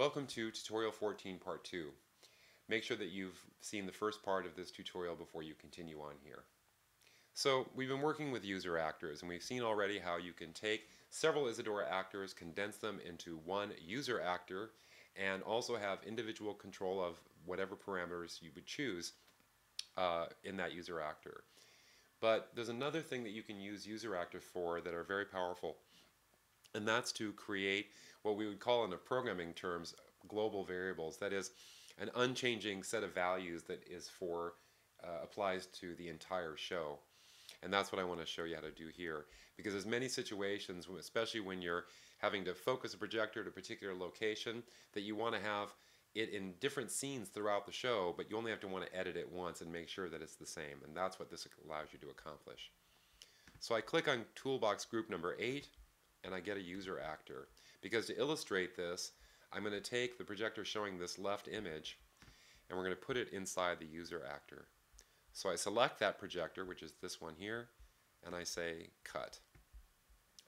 Welcome to tutorial 14 part 2. Make sure that you've seen the first part of this tutorial before you continue on here. So we've been working with user actors and we've seen already how you can take several Isadora actors, condense them into one user actor and also have individual control of whatever parameters you would choose uh, in that user actor. But there's another thing that you can use user actors for that are very powerful and that's to create what we would call in the programming terms global variables. That is an unchanging set of values that is for uh, applies to the entire show. And that's what I want to show you how to do here. Because there's many situations, especially when you're having to focus a projector to a particular location, that you want to have it in different scenes throughout the show, but you only have to want to edit it once and make sure that it's the same. And that's what this allows you to accomplish. So I click on toolbox group number 8 and I get a user actor. Because to illustrate this, I'm going to take the projector showing this left image and we're going to put it inside the user actor. So I select that projector, which is this one here, and I say cut.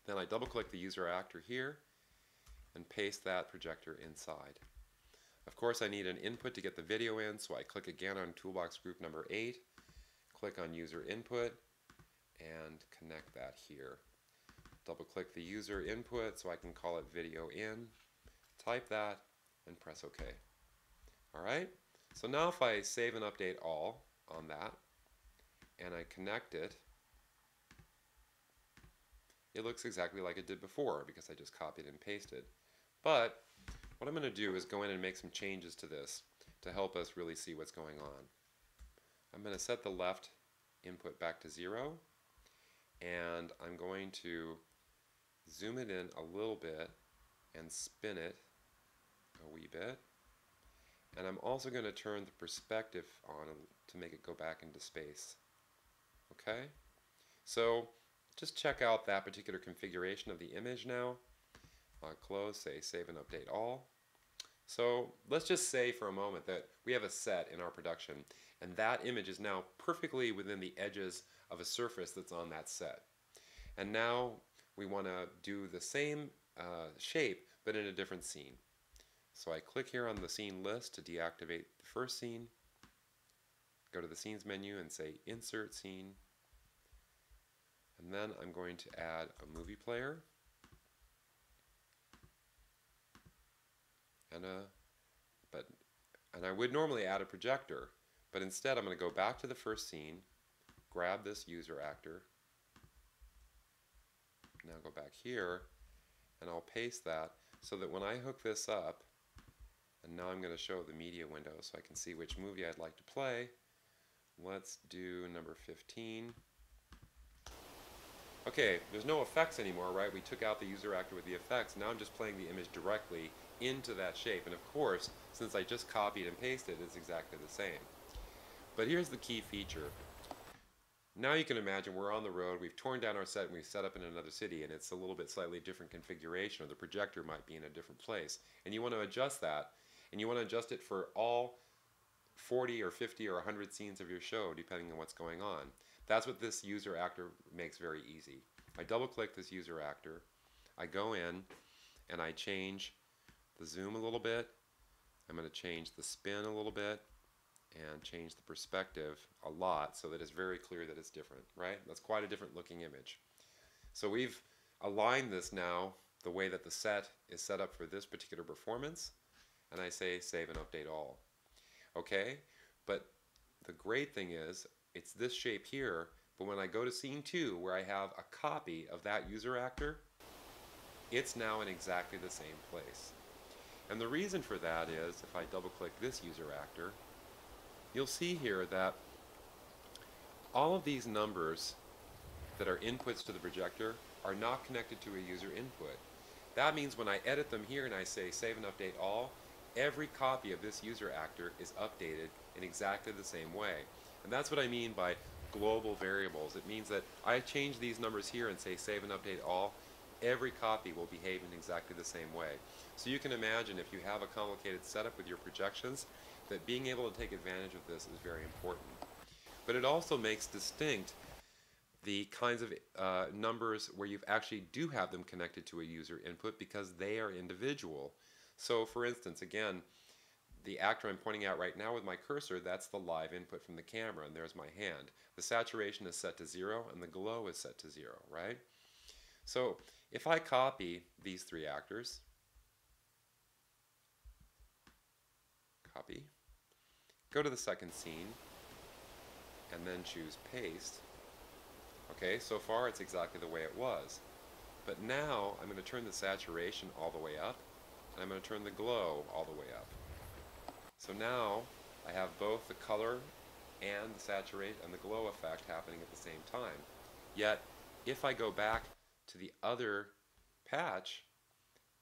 Then I double click the user actor here and paste that projector inside. Of course I need an input to get the video in, so I click again on toolbox group number 8, click on user input, and connect that here double click the user input so I can call it video in, type that, and press OK. Alright, so now if I save and update all on that, and I connect it, it looks exactly like it did before because I just copied and pasted. But what I'm going to do is go in and make some changes to this to help us really see what's going on. I'm going to set the left input back to zero and I'm going to zoom it in a little bit and spin it a wee bit. And I'm also going to turn the perspective on to make it go back into space. Okay? So just check out that particular configuration of the image now. Close, say save and update all. So let's just say for a moment that we have a set in our production and that image is now perfectly within the edges of a surface that's on that set. And now we want to do the same uh, shape but in a different scene. So I click here on the scene list to deactivate the first scene, go to the scenes menu and say insert scene, and then I'm going to add a movie player. And a but and I would normally add a projector but instead I'm going to go back to the first scene grab this user actor now go back here and I'll paste that so that when I hook this up, and now I'm going to show the media window so I can see which movie I'd like to play. Let's do number 15. Okay, there's no effects anymore, right? We took out the user actor with the effects. Now I'm just playing the image directly into that shape. And of course, since I just copied and pasted, it's exactly the same. But here's the key feature. Now you can imagine we're on the road, we've torn down our set and we've set up in another city and it's a little bit slightly different configuration or the projector might be in a different place. And you want to adjust that and you want to adjust it for all 40 or 50 or 100 scenes of your show depending on what's going on. That's what this user actor makes very easy. I double click this user actor, I go in and I change the zoom a little bit, I'm going to change the spin a little bit, and change the perspective a lot so that it's very clear that it's different, right? That's quite a different looking image. So we've aligned this now the way that the set is set up for this particular performance and I say save and update all. Okay, but the great thing is it's this shape here but when I go to scene 2 where I have a copy of that user actor it's now in exactly the same place. And the reason for that is if I double click this user actor you'll see here that all of these numbers that are inputs to the projector are not connected to a user input. That means when I edit them here and I say save and update all, every copy of this user actor is updated in exactly the same way. And that's what I mean by global variables. It means that I change these numbers here and say save and update all, every copy will behave in exactly the same way. So you can imagine if you have a complicated setup with your projections, that being able to take advantage of this is very important. But it also makes distinct the kinds of uh, numbers where you actually do have them connected to a user input because they are individual. So for instance, again, the actor I'm pointing out right now with my cursor, that's the live input from the camera, and there's my hand. The saturation is set to zero, and the glow is set to zero, right? So if I copy these three actors, copy, go to the second scene, and then choose paste, okay, so far it's exactly the way it was. But now I'm going to turn the saturation all the way up, and I'm going to turn the glow all the way up. So now I have both the color and the saturate and the glow effect happening at the same time. Yet if I go back to the other patch,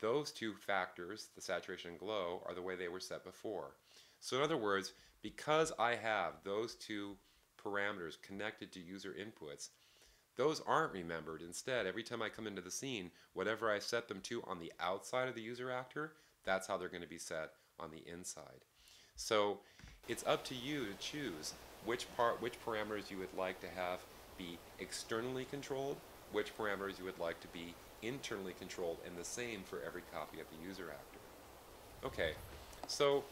those two factors, the saturation and glow, are the way they were set before. So in other words, because I have those two parameters connected to user inputs, those aren't remembered. Instead, every time I come into the scene, whatever I set them to on the outside of the user actor, that's how they're going to be set on the inside. So it's up to you to choose which part, which parameters you would like to have be externally controlled, which parameters you would like to be internally controlled, and the same for every copy of the user actor. Okay, so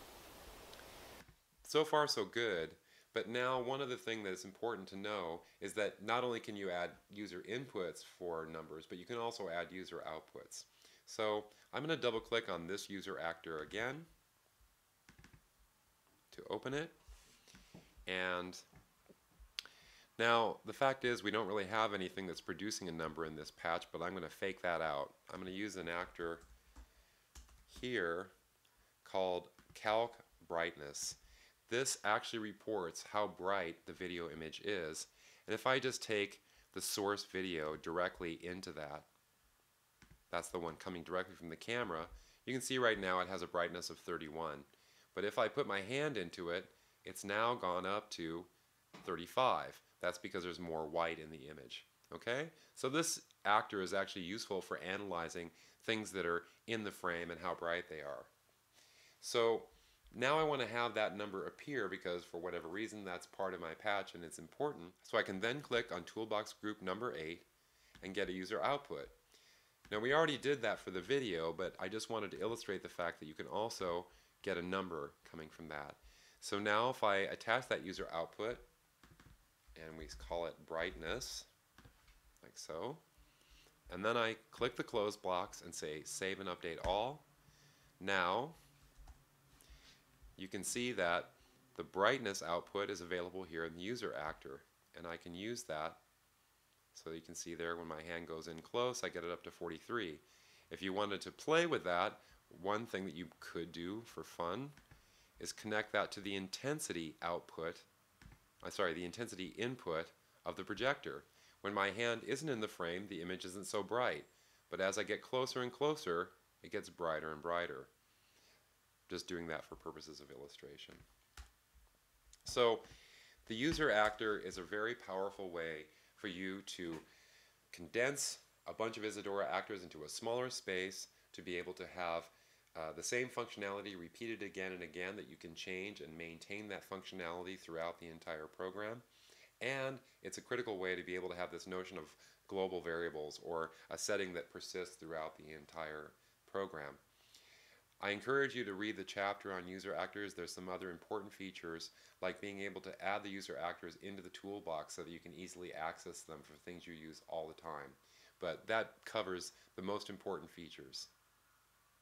so far so good. But now one other thing that is important to know is that not only can you add user inputs for numbers, but you can also add user outputs. So I'm going to double click on this user actor again to open it. And now the fact is we don't really have anything that's producing a number in this patch, but I'm going to fake that out. I'm going to use an actor here called calc brightness. This actually reports how bright the video image is. And if I just take the source video directly into that, that's the one coming directly from the camera, you can see right now it has a brightness of 31. But if I put my hand into it, it's now gone up to 35. That's because there's more white in the image. Okay? So this actor is actually useful for analyzing things that are in the frame and how bright they are. So now I want to have that number appear because for whatever reason that's part of my patch and it's important. So I can then click on toolbox group number 8 and get a user output. Now we already did that for the video but I just wanted to illustrate the fact that you can also get a number coming from that. So now if I attach that user output and we call it brightness, like so, and then I click the close blocks and say save and update all. Now you can see that the brightness output is available here in the user actor and I can use that so you can see there when my hand goes in close I get it up to 43. If you wanted to play with that one thing that you could do for fun is connect that to the intensity output, I'm sorry, the intensity input of the projector. When my hand isn't in the frame, the image isn't so bright. But as I get closer and closer, it gets brighter and brighter. Just doing that for purposes of illustration. So the user actor is a very powerful way for you to condense a bunch of Isadora actors into a smaller space to be able to have uh, the same functionality repeated again and again that you can change and maintain that functionality throughout the entire program. And it's a critical way to be able to have this notion of global variables or a setting that persists throughout the entire program. I encourage you to read the chapter on user actors. There's some other important features like being able to add the user actors into the toolbox so that you can easily access them for things you use all the time. But that covers the most important features.